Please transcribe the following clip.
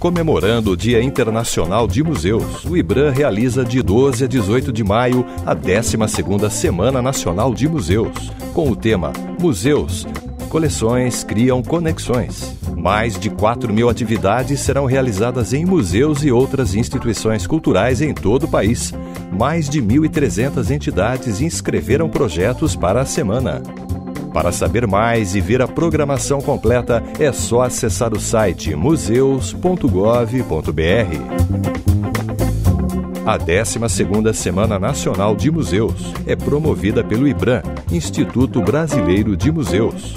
Comemorando o Dia Internacional de Museus, o IBRAM realiza de 12 a 18 de maio a 12ª Semana Nacional de Museus, com o tema Museus, coleções criam conexões. Mais de 4 mil atividades serão realizadas em museus e outras instituições culturais em todo o país. Mais de 1.300 entidades inscreveram projetos para a semana. Para saber mais e ver a programação completa, é só acessar o site museus.gov.br. A 12ª Semana Nacional de Museus é promovida pelo IBRAM, Instituto Brasileiro de Museus.